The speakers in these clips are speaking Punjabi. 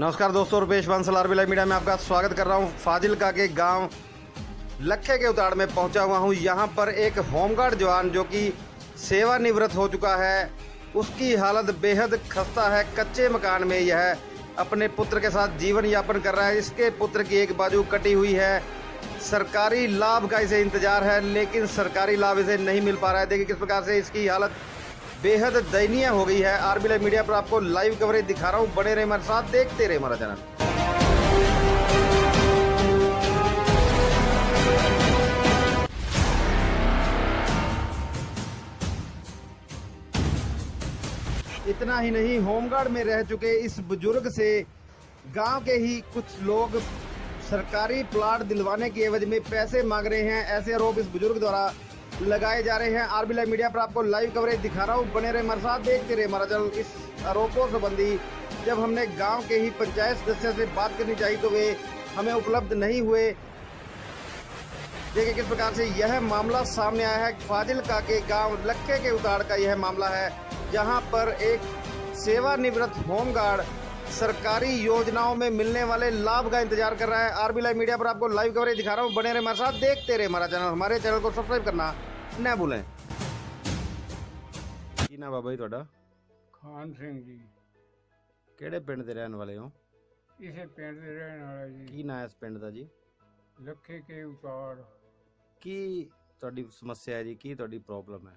नमस्कार दोस्तों, रुपेश बंसल आरबीला मीडिया में आपका स्वागत कर रहा हूँ। फाजिलका के गाँव लखे के उताड़ में पहुँचा हुआ हूँ। यहाँ पर एक होमगार्ड जवान जो कि सेवानिवृत्त हो चुका है। उसकी हालत बेहद खस्ता है। कच्चे मकान में यह अपने पुत्र के साथ जीवन यापन कर रहा है। इसके पुत्र की एक बाजू कटी हुई है। सरकारी लाभ का इसे इंतज़ार है, लेकिन सरकारी लाभ इसे नहीं मिल पा रहा है। देखिए किस प्रकार से इसकी हालत बेहद दयनीय हो गई है आरबीआई मीडिया पर आपको लाइव कवरेज दिखा रहा हूँ। बने रहे हमारे साथ, देखते रहे हमारा चैनल। इतना ही नहीं, होमगार्ड में रह चुके इस बुज़ुर्ग से गाँव के ही कुछ लोग सरकारी प्लाट दिलवाने की एवज में पैसे मांग रहे हैं। ऐसे आरोप इस बुज़ुर्ग द्वारा लगाए जा रहे हैं। आरबीआई मीडिया पर आपको लाइव कवरेज दिखा रहा हूँ। बने रहे हमारे साथ, देखते रहे हमारा चैनल। इस आरोपों संबंधी जब हमने गाँव के ही पंचायत सदस्य से बात करनी चाहिए तो वे हमें उपलब्ध नहीं हुए। देखिए किस प्रकार से यह मामला सामने आया है। फाजिलका के गाँव लक्के के उताड़ का यह मामला है, जहाँ पर एक सेवानिवृत्त होमगार्ड सरकारी योजनाओं में मिलने वाले लाभ का इंतजार कर रहा है आरबीआई मीडिया पर आपको लाइव कवरेज दिखा रहा हूं बने रहे हमारे साथ देखते रहे हमारा चैनल हमारे चैनल को सब्सक्राइब करना न भूलें ਕੀ ਨਾਮ ਬਾਬਾ ਜੀ ਤੁਹਾਡਾ ਖਾਨ ਸਿੰਘ ਜੀ ਕਿਹੜੇ ਪਿੰਡ ਦੇ ਰਹਿਣ ਵਾਲੇ ਹੋ ਇਸੇ ਪਿੰਡ ਦੇ ਰਹਿਣ ਵਾਲਾ ਜੀ ਕੀ ਨਾਂ ਹੈ ਇਸ ਪਿੰਡ ਦਾ ਜੀ ਲੱਖੇ ਕੇ ਉਤਾਰ ਕੀ ਤੁਹਾਡੀ ਸਮੱਸਿਆ ਹੈ ਜੀ ਕੀ ਤੁਹਾਡੀ ਪ੍ਰੋਬਲਮ ਹੈ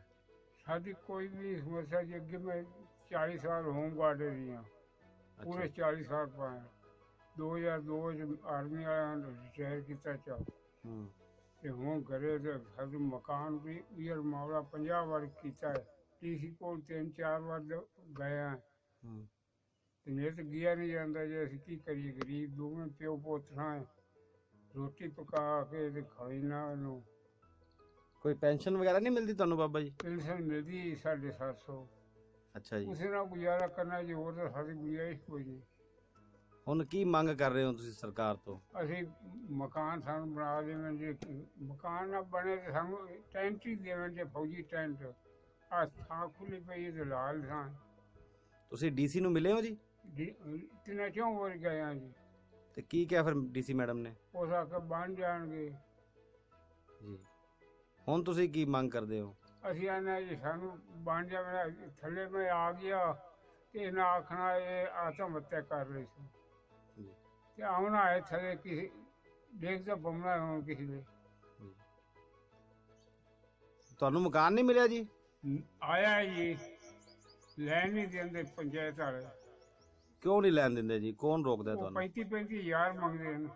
ਸਾਡੀ ਕੋਈ ਵੀ ਸਮੱਸਿਆ ਜੀ ਅੱਗੇ ਮੈਂ 40 ਸਾਲ ਹੋਮ ਗਾਰਡ ਰਹੀ ਹਾਂ ਪੂਰੇ 40 ਸਾਲ ਪਾਇਆ। 2002 ਚ ਆਰਮੀ ਵਾਲਿਆਂ ਨੇ ਰਿਟਾਇਰ ਕੀਤਾ ਚਾ। ਹੂੰ। ਤੇ ਹੁਣ ਘਰੇ ਤੇ ਸਾਡੇ ਮਕਾਨ ਵੀ ਇਹ ਮਾਮਲਾ 50 ਵਾਰ ਕੀਤਾ ਹੈ। ਟੀਸੀ ਕੋਲ ਤਿੰਨ ਚਾਰ ਵਾਰ ਦ- ਗਏ ਹਾਂ। ਤੇ ਮੇਰੇ ਤੇ ਗਿਆ ਨਹੀਂ ਜਾਂਦਾ ਜੇ ਅਸੀਂ ਕੀ ਕਰੀਏ ਗਰੀਬ ਦੋਵੇਂ ਪਿਓ ਪੁੱਤ ਹਾਂ ਰੋਟੀ ਪਕਾ ਕੇ ਤੇ ਖਾਈ ਨਾ ਉਹਨੂੰ। ਕੋਈ ਪੈਨਸ਼ਨ ਵਗੈਰਾ ਨਹੀਂ ਮਿਲਦੀ ਤੁਹਾਨੂੰ ਬਾਬਾ ਜੀ? ਪੈਨਸ਼ਨ ਮਿਲਦੀ ਸਾਢੇ ਸੱਤ ਸੌ। ਅੱਛਾ ਜੀ। ਉਸੇ ਨਾਲ ਗੁਜ਼ਾਰਾ ਕਰਨਾ ਜੀ ਹੋਰ ਤਾਂ ਸਾਡੀ ਗੁਜ਼ਾਰਿਸ਼ ਕੋਈ ਨਹੀਂ। ਹੁਣ ਕੀ ਮੰਗ ਕਰ ਰਹੇ ਹੋ ਤੁਸੀਂ ਸਰਕਾਰ ਤੋਂ? ਅਸੀਂ ਮਕਾਨ ਸਾਨੂੰ ਬਣਾ ਦੇਵਣ ਜੇ ਮਕਾਨ ਨਾ ਬਣੇ ਤੇ ਸਾਨੂੰ ਟੈਂਟ ਹੀ ਦੇਵਣ ਜੇ ਫੌਜੀ ਟੈਂਟ ਆ ਥਾਂ ਖੁੱਲੀ ਪਈ ਹੈ ਤੇ ਲਾਲ ਥਾਂ। ਤੁਸੀਂ ਡੀਸੀ ਨੂੰ ਮਿਲੇ ਹੋ ਜੀ? ਤਿੰਨਾਂ ਚੋਂ ਵਰ ਗਏ ਆ ਜੀ। ਤੇ ਕੀ ਕਿਹਾ ਫਿਰ ਡੀਸੀ ਮੈਡਮ ਨੇ? ਉਸ ਆ ਕੇ ਬਣ ਜਾਣਗੇ। ਜੀ। ਹੁਣ ਤੁਸੀਂ ਕੀ ਮੰਗ ਕਰਦੇ ਹੋ? ਅਸੀਂ ਆਨੇ ਜੀ ਸਾਨੂੰ ਬਣ ਜਾਵੇ ਥੱਲੇ ਮੈਂ ਆ ਗਿਆ ਤੇ ਇਹਨਾਂ ਆਖਣਾ ਇਹ ਆਤਮ ਹੱਤਿਆ ਕਰ ਰਹੀ ਸੀ। ਜੀ। ਤੇ ਆਉਣਾ ਹੈ ਥੱਲੇ ਕਿਸੇ ਦੇਖ ਤਾਂ ਬੰਮਣਾ ਹੋਣ ਕਿਸੇ ਨੇ ਜੀ। ਤੁਹਾਨੂੰ ਮਕਾਨ ਨਹੀਂ ਮਿਲਿਆ ਜੀ? ਆਇਆ ਜੀ ਲੈਣ ਨਹੀਂ ਦਿੰਦੇ ਪੰਚਾਇਤ ਵਾਲੇ। ਕਿਉਂ ਨਹੀਂ ਲੈਣ ਦਿੰਦੇ ਜੀ? ਕੌਣ ਰੋਕਦਾ ਤੁਹਾਨੂੰ? 35 35 ਹਜ਼ਾਰ ਮੰਗਦੇ ਨੇ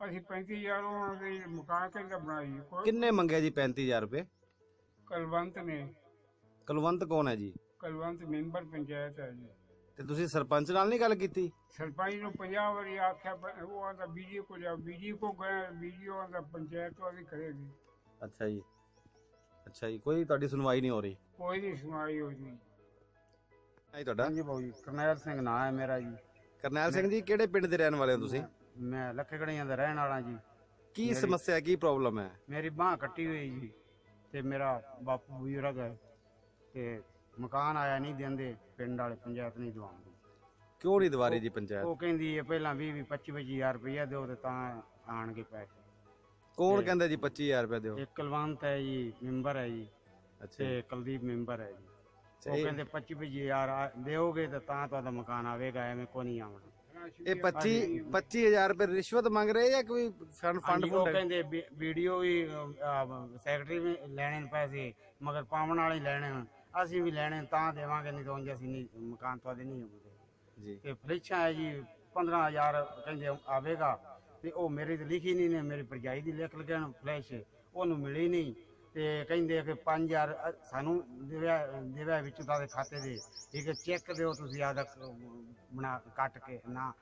ਅਸੀਂ 35 ਹਜ਼ਾਰ ਉਹਨਾਂ ਦੇ ਮਕਾਨ ਕਿੰਨਾ ਬਣਾਈ ਕਿੰਨੇ ਮੰਗਿਆ ਜੀ 35000 ਰੁਪਏ? ਕਲਵੰਤ ਨੇ। ਕੁਲਵੰਤ ਕੌਣ ਹੈ ਜੀ? ਕਲਵੰਤ ਮੈਂਬਰ ਪੰਚਾਇਤ ਹੈ ਜੀ। ਤੇ ਤੁਸੀਂ ਸਰਪੰਚ ਨਾਲ ਨਹੀਂ ਗੱਲ ਕੀਤੀ? ਸਰਪੰਚ ਨੂੰ 50 ਵਾਰੀ ਆਖਿਆ ਉਹ ਆਂਦਾ ਬੀਜੀ ਕੋ ਜਾ ਬੀਜੀ ਕੋ ਗਏ ਬੀਜੀ ਆਂਦਾ ਪੰਚਾਇਤ ਵਾਲੀ ਕਰੇਗੀ। ਅੱਛਾ ਜੀ। ਅੱਛਾ ਜੀ ਕੋਈ ਤੁਹਾਡੀ ਸੁਣਵਾਈ ਨਹੀਂ ਹੋ ਰਹੀ? ਕੋਈ ਨਹੀਂ ਸੁਣਾਈ ਹੈ ਤੁਹਾਡਾ? ਹਾਂਜੀ ਬਾਊ ਜੀ ਕਰਨੈਲ ਸਿੰਘ ਨਾਂ ਹੈ ਮੇਰਾ ਜੀ। ਕਰਨੈਲ ਸਿੰਘ ਜੀ ਕਿਹੜੇ ਪਿੰਡ ਦੇ ਰਹਿਣ ਵਾਲੇ ਹੋ ਤੁਸੀਂ? ਮੈਂ ਲੱਖੇਗੜੀਆਂ ਦਾ ਰਹਿਣ ਵਾਲਾ ਜੀ। ਕੀ ਸਮੱਸਿਆ ਕੀ ਪ੍ਰੋਬਲਮ ਹੈ? ਮੇਰੀ ਬਾਹ ਕੱਟੀ ਹੋਈ ਜੀ। ਤੇ ਮੇਰਾ ਬਾਪੂ ਬਜ਼ੁਰਗ ਹੈ ਤੇ ਮਕਾਨ ਆਇਆ ਨਹੀਂ ਦਿੰਦੇ ਪਿੰਡ ਵਾਲੇ ਪੰਚਾਇਤ ਨਹੀਂ ਦਵਾਉਂਦੀ ਕਿਉਂ ਨਹੀਂ ਦਵਾਰੀ ਜੀ ਪੰਚਾਇਤ? ਉਹ ਕਹਿੰਦੀ ਹੈ ਪਹਿਲਾਂ 20 20 25 ਹਜ਼ਾਰ ਰੁਪਇਆ ਦਿਓ ਤੇ ਤਾਂ ਆਣਗੇ ਪੈਸੇ। ਕੌਣ ਕਹਿੰਦਾ ਜੀ 25000 ਰੁਪਏ ਦਿਓ? ਇੱਕ ਕੁਲਵੰਤ ਹੈ ਜੀ ਮੈਂਬਰ ਹੈ ਜੀ। ਅੱਛਾ ਤੇ। ਕੁਲਦੀਪ ਮੈਂਬਰ ਹੈ ਜੀ। ਉਹ ਇਹ- ਕਹਿੰਦੇ 25 ਹਜ਼ਾਰ ਆ- ਦਿਓਗੇ ਤੇ ਤਾਂ ਤੁਹਾਡਾ ਮਕਾਨ ਆਵੇਗਾ ਐਵੇਂ ਕੋਈ ਨਹੀਂ ਆਉਣਾ। ਇਹ 25 25000 ਰੁਪਏ ਰਿਸ਼ਵਤ ਮੰਗ ਰਹੇ ਜਾਂ ਕੋਈ ਫੰਡ ਫੰਡ ਉਹ ਫੁੰਡ ਕਹਿੰਦੇ ਵੀ- ਵੀਡੀਓ ਵੀ ਅਹ, ਸੈਕਟਰੀ ਵੀ ਲੈਣੇ ਨੇ ਪੈਸੇ ਮਗਰ ਪਾਵਣ ਵਾਲੇ ਹੀ ਲੈਣੇ ਨੇ। ਅਸੀਂ ਵੀ ਲੈਣੇ ਨੇ, ਤਾਂ ਦੇਵਾਂਗੇ ਨਹੀਂ ਤਾਂ ਉਂਝ ਅਸੀਂ ਨਹੀਂ ਮਕਾਨ ਤੁਹਾਡੇ ਨਹੀਂ ਹੋਊਗੇ। ਜੀ। ਤੇ ਫਲਿੱਛਾਂ ਹੈ ਜੀ 15000 ਕਹਿੰਦੇ ਆਵੇਗਾ। ਤੇ ਉਹ ਮੇਰੀ ਤੇ ਲਿਖੀ ਨਹੀਂ ਨੇ ਮੇਰੀ ਭਰਜਾਈ ਦੀ ਲਿਖ ਲਗਣ ਫਲੈਸ਼ ਉਹਨੂੰ ਮਿਲੀ ਨਹੀਂ। ਤੇ ਕਹਿੰਦੇ ਕਿ 5000 ਅ, ਸਾਨੂੰ ਦੇਵਿਆ ਦੇਵਿਆ ਵਿੱਚ ਤੁਹਾਡੇ ਖਾਤੇ ਦੇ ਇੱਕ ਚੈੱਕ ਦਿਓ ਤੁਸੀਂ ਆਦਾ ਬਣਾ ਕੱਟ ਕੇ ਨਾ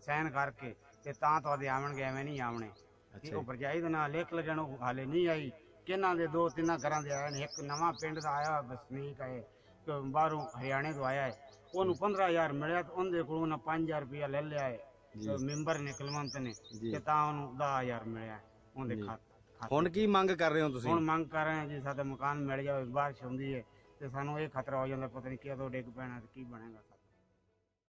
ਸਾਈਨ ਕਰਕੇ ਤੇ ਤਾਂ ਤੁਹਾਡੇ ਆਵਣਗੇ ਐਵੇਂ ਨਹੀਂ ਆਵਣੇ ਅੱਛਾ ਉਹ ਭਰਜਾਈ ਦਾ ਨਾਂ ਲਿਖ ਲਗਣ ਉਹ ਹਾਲੇ ਨਹੀਂ ਆਈ ਕਿਹਨਾਂ ਦੇ ਦੋ ਤਿੰਨਾਂ ਘਰਾਂ ਦੇ ਆਏ ਨੇ ਇੱਕ ਨਵਾਂ ਪਿੰਡ ਦਾ ਆਇਆ ਵਸਨੀਕ ਹੈ ਬਾਹਰੋਂ ਹਰਿਆਣੇ ਤੋਂ ਆਇਆ ਹੈ ਉਹਨੂੰ 15000 ਮਿਲਿਆ ਤੇ ਉਹਦੇ ਕੋਲੋਂ ਨਾ 5000 ਰੁਪਇਆ ਲੈ ਲਿਆ ਹੈ। ਮੈਂਬਰ ਨੇ ਕੁਲਵੰਤ ਨੇ। ਤੇ ਤਾਂ ਉਹਨੂੰ 10000 ਮਿਲਿਆ ਉਹਦੇ। ਖਾਤੇ ਹੁਣ ਕੀ ਮੰਗ ਕਰ ਰਹੇ ਹੋ ਤੁਸੀਂ? ਹੁਣ ਮੰਗ ਕਰ ਰਹੇ ਹਾਂ ਜੀ ਸਾਡਾ ਮਕਾਨ ਮਿਲ ਜਾਵੇ ਬਾਰਿਸ਼ ਹੁੰਦੀ ਹੈ ਤੇ ਸਾਨੂੰ ਇਹ ਖਤਰਾ ਹੋ ਜਾਂਦਾ ਪਤਾ ਨਹੀਂ ਕਦੋਂ ਡਿੱਗ ਪੈਣਾ ਤੇ ਕੀ ਬਣੇਗਾ।